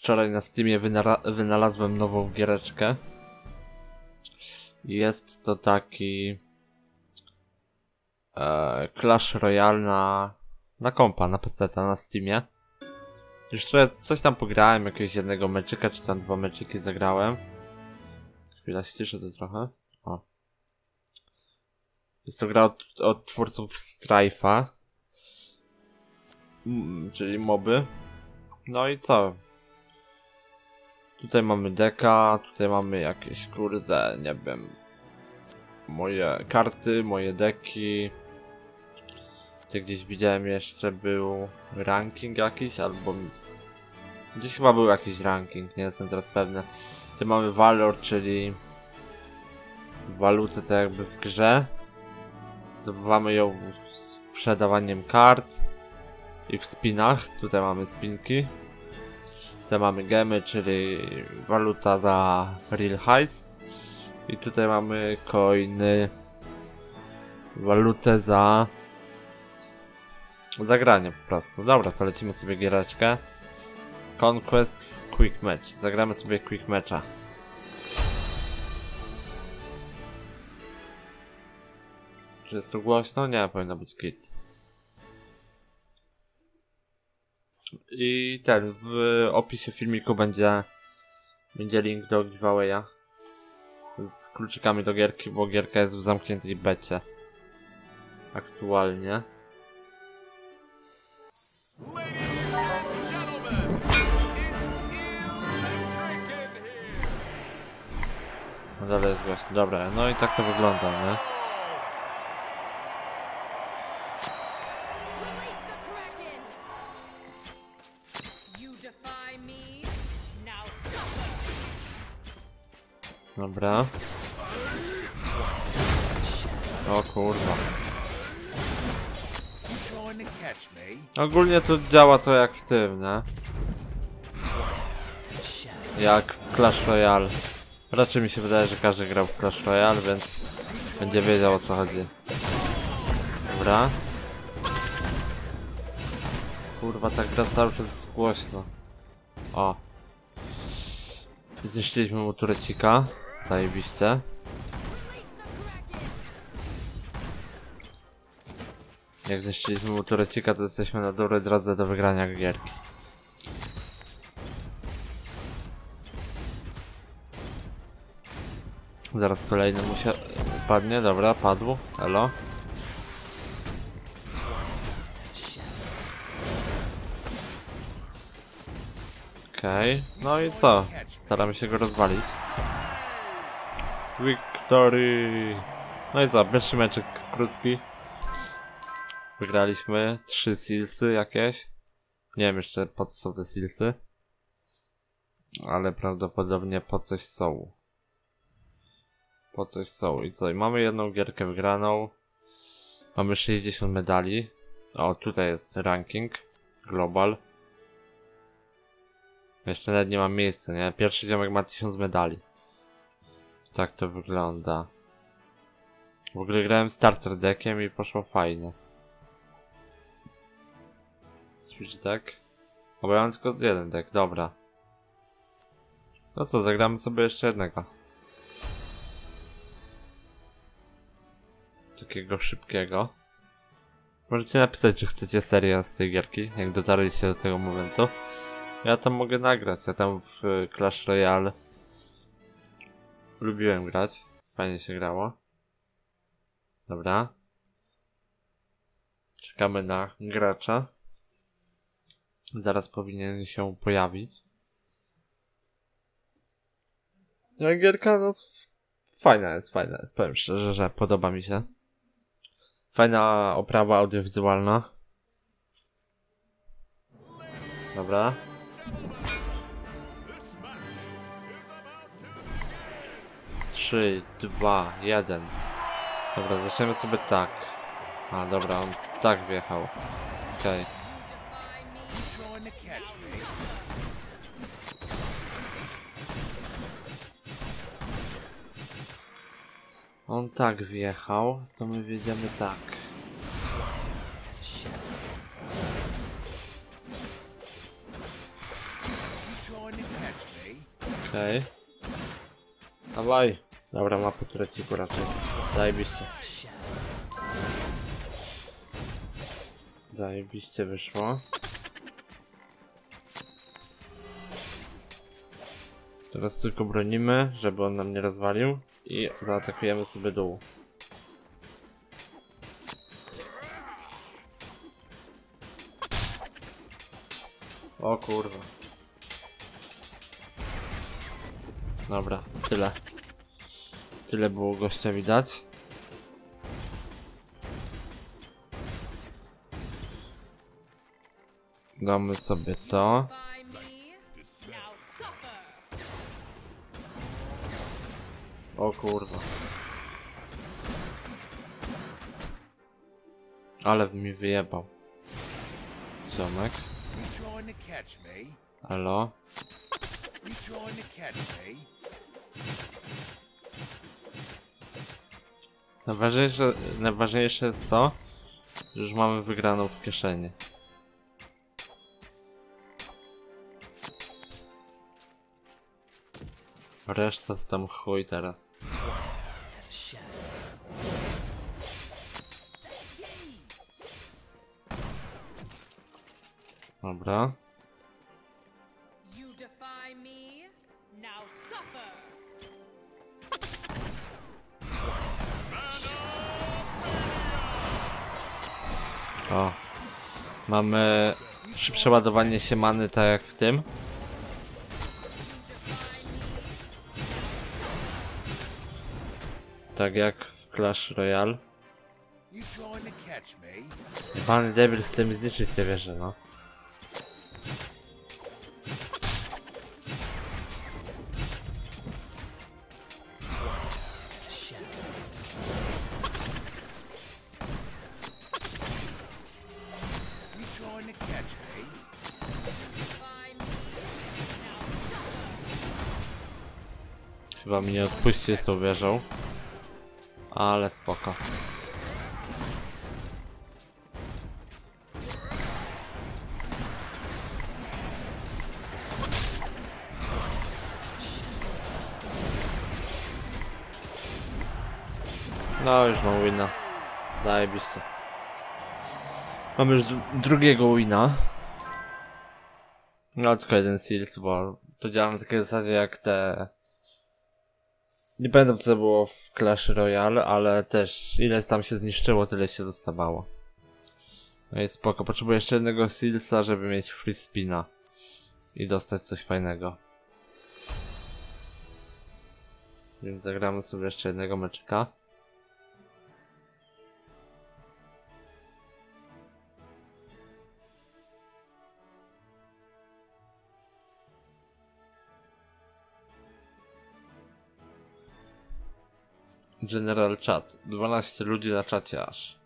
wczoraj na Steamie wynalazłem nową giereczkę. Jest to taki e, Clash Royale na, na kompa, na PC, na Steamie. Już trochę coś tam pograłem, jakiegoś jednego meczyka, czy tam dwa meczyki zagrałem. Chwila, ściszę to trochę. O. Jest to gra od, od twórców Strife'a. Mm, czyli moby. No i co? Tutaj mamy deka, tutaj mamy jakieś kurde, nie wiem. Moje karty, moje deki. Tutaj gdzieś widziałem jeszcze był ranking jakiś, albo gdzieś chyba był jakiś ranking, nie jestem teraz pewny. Tu mamy valor, czyli walutę tak jakby w grze. Zdobywamy ją sprzedawaniem kart i w spinach. Tutaj mamy spinki. Tutaj mamy gemy, czyli waluta za real highs. I tutaj mamy coiny, walutę za zagranie po prostu. Dobra, to lecimy sobie giereczkę. Conquest Quick Match. Zagramy sobie Quick Matcha. Czy jest to głośno? Nie, powinno być git. I ten, w opisie filmiku będzie będzie link do giveawaya z kluczykami do gierki, bo gierka jest w zamkniętej becie aktualnie. No dalej jest głośno. Dobra, no i tak to wygląda, nie? Dobra. O kurwa. Ogólnie to działa to jak w tym, nie? Jak w Clash Royale. Raczej mi się wydaje, że każdy grał w Clash Royale, więc będzie wiedział o co chodzi. Dobra. Kurwa, ta gra cały czas głośno. O. Zniszczyliśmy mu turecika. Zajebiście. Jak zniszczyliśmy mu turecika, to jesteśmy na dobrej drodze do wygrania gierki. Zaraz kolejny mu się padnie, dobra, padł, elo. Okej, no i co? Staramy się go rozwalić. Victory! No i co, pierwszy meczek krótki. Wygraliśmy trzy sealsy jakieś. Nie wiem jeszcze po co są te sealsy. Ale prawdopodobnie po coś są. Po coś są. I co? I mamy jedną gierkę wygraną. Mamy 60 medali. O, tutaj jest ranking. Global. Jeszcze nawet nie ma miejsca, nie? Pierwszy ziomek ma 1000 medali. Tak to wygląda. W ogóle grałem starter deckiem i poszło fajnie. Switch deck. O, bo ja mam tylko jeden deck, dobra. No co, zagramy sobie jeszcze jednego. Takiego szybkiego. Możecie napisać, czy chcecie serię z tej gierki, jak dotarliście do tego momentu. Ja tam mogę nagrać, ja tam w y, Clash Royale lubiłem grać. Fajnie się grało. Dobra. Czekamy na gracza. Zaraz powinien się pojawić. No gierka, no fajna jest, fajna jest, powiem szczerze, że podoba mi się. Fajna oprawa audiowizualna. Dobra. Trzy, dwa, jeden. Dobra, zaczniemy sobie tak. A, dobra, on tak wjechał. Okej. Me? On tak wjechał, to my wjedziemy tak. Okej. Dawaj. Dobra, ma po tureciku raczej. Zajebiście. Zajebiście wyszło. Teraz tylko bronimy, żeby on nam nie rozwalił i zaatakujemy sobie dół. O kurwa. Dobra, tyle. Tyle było gościa widać. Damy sobie to. O kurwa. Ale mi wyjebał. Ziomek. Halo? Najważniejsze, najważniejsze jest to, że już mamy wygraną w kieszeni. Reszta to tam chuj teraz. Dobra. Mamy szybsze ładowanie się many, tak jak w tym. Tak jak w Clash Royale. Pan Devil chce mi zniszczyć tę wieżę, no. Chyba mnie odpuści z tą wieżą. Ale spoko. No już mam wina. Zajebiście. Mamy już drugiego wina. No tylko jeden seals, bo to działa na takiej zasadzie jak te nie pamiętam co było w Clash Royale, ale też ile tam się zniszczyło, tyle się dostawało. No i spoko, potrzebuję jeszcze jednego Sealsa, żeby mieć free spina. I dostać coś fajnego. Więc zagramy sobie jeszcze jednego meczyka. General Chat. 12 ludzi na czacie aż.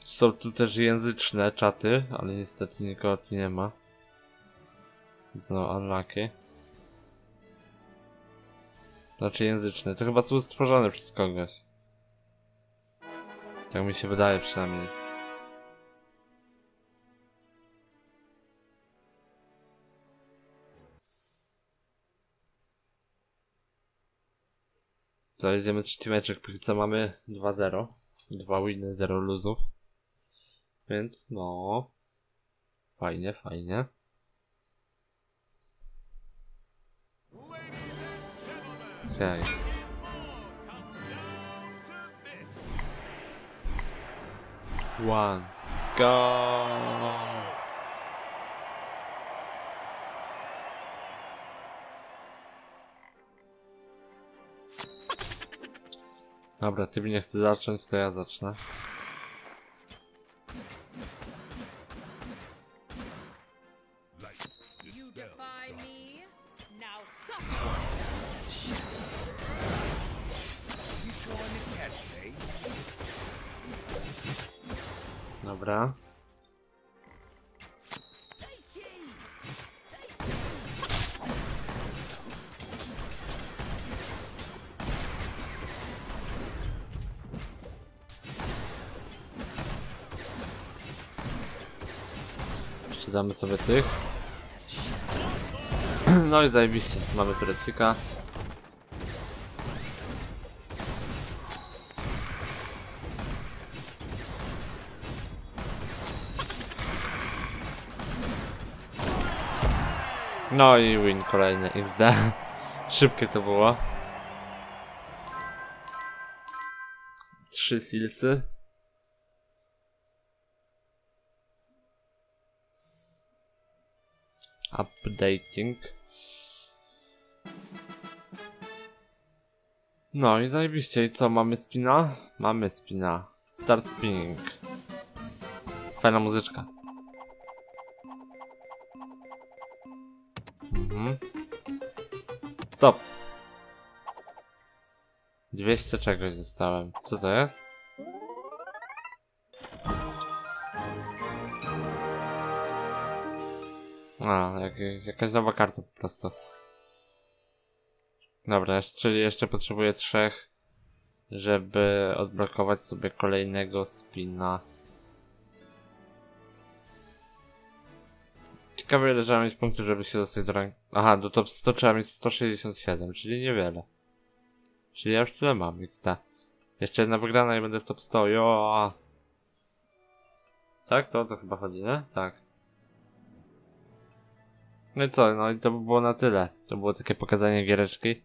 Są tu też języczne czaty, ale niestety nikogo tu nie ma. Znowu unlucky. Znaczy języczne. To chyba są stworzone przez kogoś. Tak mi się wydaje przynajmniej. Co, jedziemy trzeci meczek, póki co mamy 2-0. Dwa winy, 0 luzów. Więc no... Fajnie, fajnie. Okej. this. One. Go! Dobra, ty nie chce zacząć, to ja zacznę. You Jeszcze damy sobie tych. No i zajebiście, mamy turecika. No i win kolejny XD. Szybkie to było. Trzy silsy. Updating. No i zajebiście. I co, mamy spina? Mamy spina. Start spinning. Fajna muzyczka. Mhm. Stop. 200 czegoś dostałem. Co to jest? A, jak, jakaś nowa karta po prostu. Dobra, czyli jeszcze potrzebuję trzech, żeby odblokować sobie kolejnego spina. Ciekawe ile trzeba mieć punktów, żeby się dostać do rank... Aha, do top 100 trzeba mieć 167, czyli niewiele. Czyli ja już tyle mam, XD. Jeszcze jedna wygrana i będę w top 100, jo. Tak? To to chyba chodzi, nie? Tak. No i co, no i to by było na tyle. To było takie pokazanie giereczki.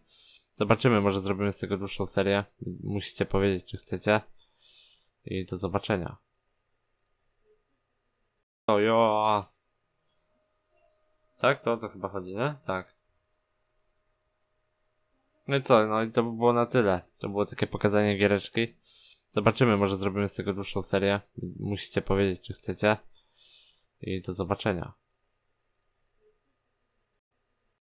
Zobaczymy, może zrobimy z tego dłuższą serię. Musicie powiedzieć, czy chcecie. I do zobaczenia. O jo. Tak? To to chyba chodzi, nie? Tak. No i co, no i to by było na tyle. To było takie pokazanie giereczki. Zobaczymy, może zrobimy z tego dłuższą serię. Musicie powiedzieć, czy chcecie. I do zobaczenia.